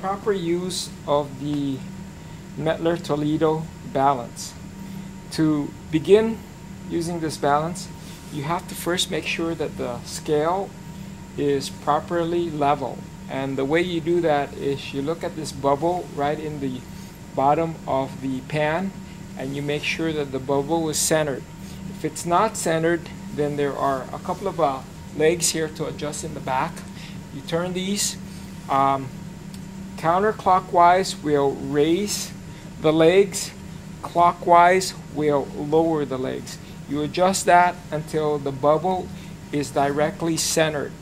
proper use of the Mettler Toledo balance. To begin using this balance, you have to first make sure that the scale is properly level. And the way you do that is you look at this bubble right in the bottom of the pan and you make sure that the bubble is centered. If it's not centered, then there are a couple of uh, legs here to adjust in the back. You turn these um, counterclockwise will raise the legs, clockwise will lower the legs. You adjust that until the bubble is directly centered.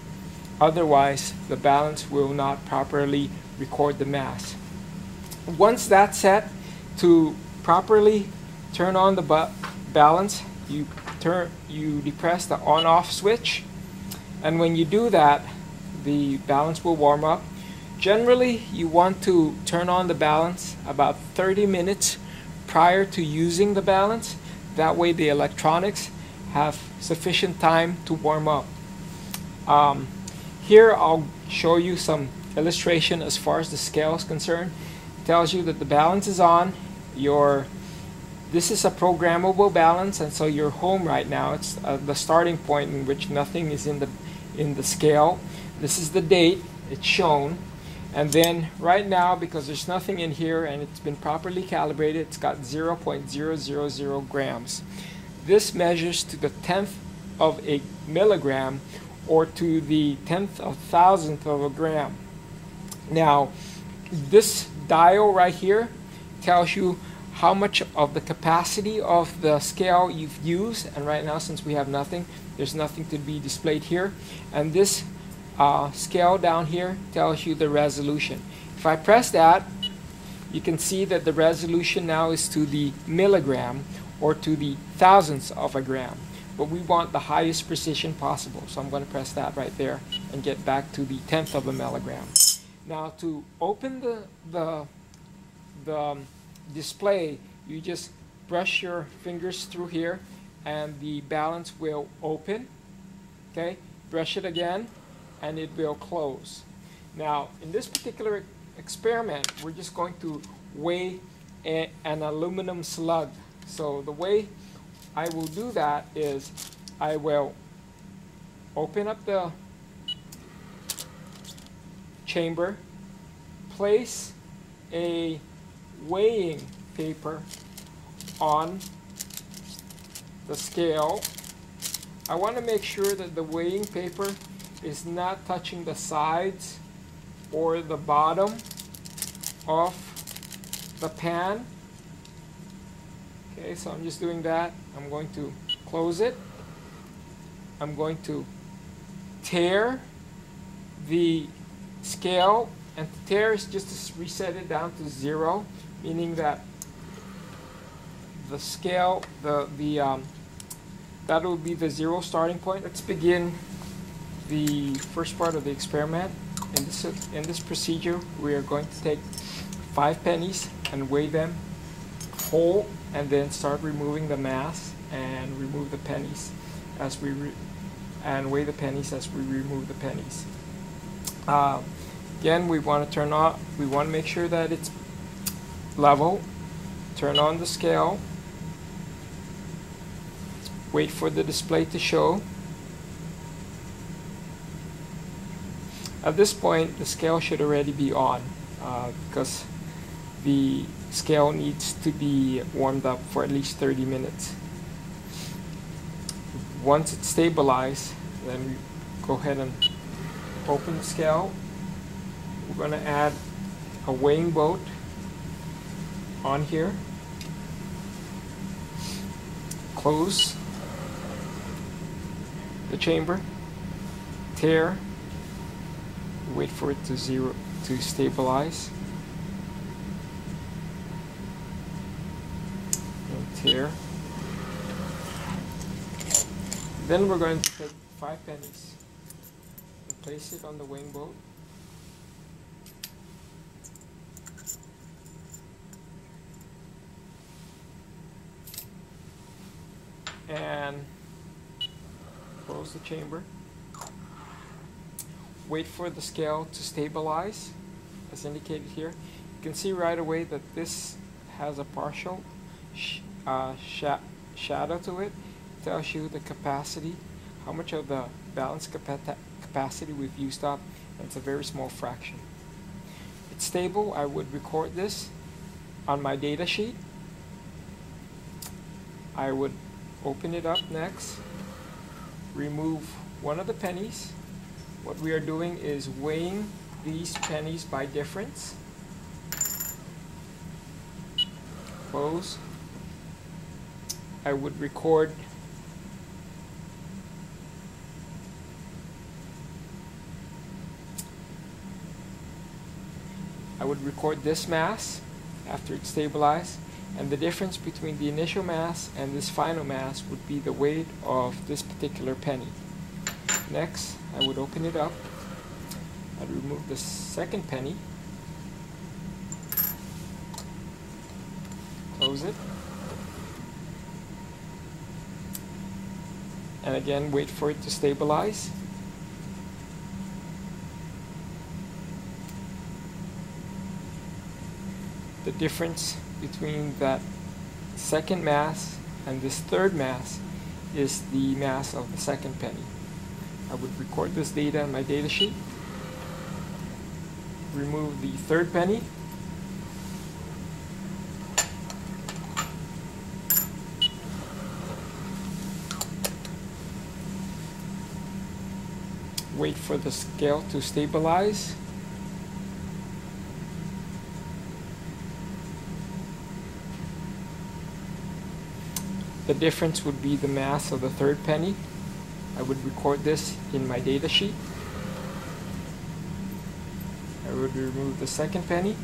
Otherwise, the balance will not properly record the mass. Once that's set, to properly turn on the balance, you turn you depress the on-off switch, and when you do that, the balance will warm up. Generally, you want to turn on the balance about 30 minutes prior to using the balance that way the electronics have sufficient time to warm up. Um, here I'll show you some illustration as far as the scale is concerned. It tells you that the balance is on. Your this is a programmable balance and so you're home right now. It's uh, the starting point in which nothing is in the in the scale. This is the date. It's shown. And then right now, because there's nothing in here and it's been properly calibrated, it's got 0.000 grams. This measures to the tenth of a milligram or to the tenth of thousandth of a gram. Now, this dial right here tells you how much of the capacity of the scale you've used. And right now, since we have nothing, there's nothing to be displayed here. And this uh, scale down here tells you the resolution. If I press that, you can see that the resolution now is to the milligram or to the thousandths of a gram. But we want the highest precision possible. So I'm going to press that right there and get back to the tenth of a milligram. Now to open the, the, the um, display, you just brush your fingers through here and the balance will open. Okay, brush it again and it will close. Now, in this particular experiment, we're just going to weigh a, an aluminum slug. So the way I will do that is I will open up the chamber, place a weighing paper on the scale. I want to make sure that the weighing paper is not touching the sides or the bottom of the pan. Okay, so I'm just doing that. I'm going to close it. I'm going to tare the scale and to tare is just to reset it down to zero meaning that the scale the the um, that will be the zero starting point let's begin the first part of the experiment. In this, in this procedure, we are going to take five pennies and weigh them whole and then start removing the mass and remove the pennies as we and weigh the pennies as we remove the pennies. Uh, again, we want to turn on, we want to make sure that it's level. Turn on the scale. Wait for the display to show. At this point, the scale should already be on uh, because the scale needs to be warmed up for at least 30 minutes. Once it's stabilized, then we go ahead and open the scale. We're going to add a weighing boat on here. Close the chamber, tare wait for it to zero to stabilize. And here. Then we're going to take five pennies and place it on the wing boat and close the chamber wait for the scale to stabilize as indicated here. You can see right away that this has a partial sh uh, sh shadow to it. it. Tells you the capacity, how much of the balance capa capacity we've used up. And it's a very small fraction. It's stable. I would record this on my data sheet. I would open it up next, remove one of the pennies. What we are doing is weighing these pennies by difference. Close. I would record I would record this mass after it's stabilized and the difference between the initial mass and this final mass would be the weight of this particular penny. Next, I would open it up. I'd remove the second penny. Close it. And again, wait for it to stabilize. The difference between that second mass and this third mass is the mass of the second penny. I would record this data in my data sheet, remove the third penny, wait for the scale to stabilize The difference would be the mass of the third penny. I would record this in my data sheet. I would remove the second penny.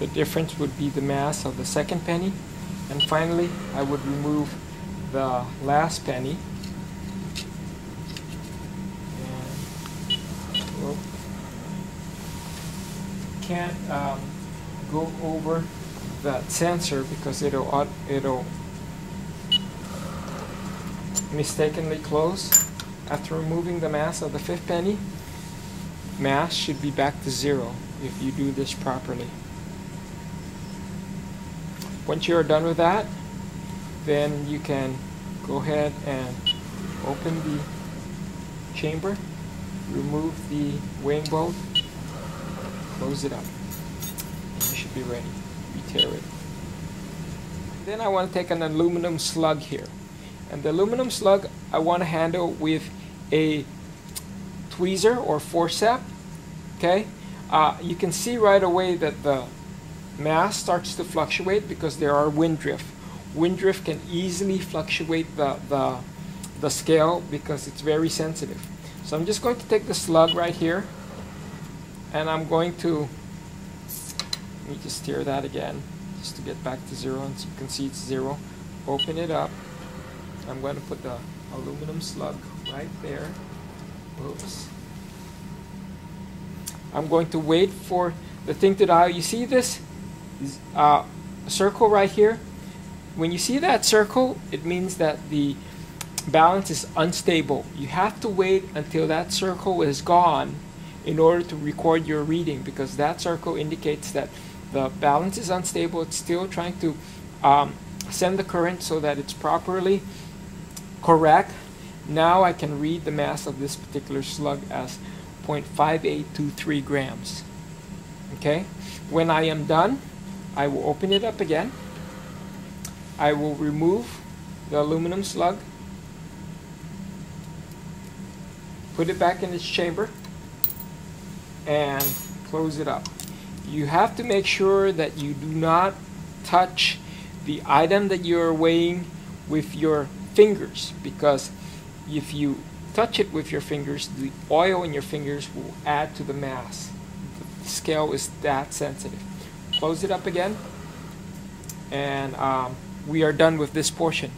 The difference would be the mass of the second penny. And finally, I would remove the last penny. And, can't um, go over that sensor because it'll it'll mistakenly close. After removing the mass of the fifth penny, mass should be back to zero if you do this properly. Once you're done with that, then you can go ahead and open the chamber, remove the weighing boat, close it up. And you should be ready. Re-tare it. Then I want to take an aluminum slug here. And the aluminum slug I want to handle with a tweezer or forceps. Okay? Uh, you can see right away that the mass starts to fluctuate because there are wind drift. Wind drift can easily fluctuate the, the, the scale because it's very sensitive. So I'm just going to take the slug right here and I'm going to, let me just steer that again just to get back to zero and so you can see it's zero. Open it up. I'm going to put the aluminum slug right there. Oops. I'm going to wait for the thing to dial. You see this? Uh, circle right here, when you see that circle, it means that the balance is unstable. You have to wait until that circle is gone in order to record your reading because that circle indicates that the balance is unstable. It's still trying to um, send the current so that it's properly correct. Now I can read the mass of this particular slug as 0.5823 grams. Okay? When I am done, I will open it up again. I will remove the aluminum slug, put it back in its chamber, and close it up. You have to make sure that you do not touch the item that you're weighing with your fingers because if you touch it with your fingers, the oil in your fingers will add to the mass. The scale is that sensitive close it up again. And um, we are done with this portion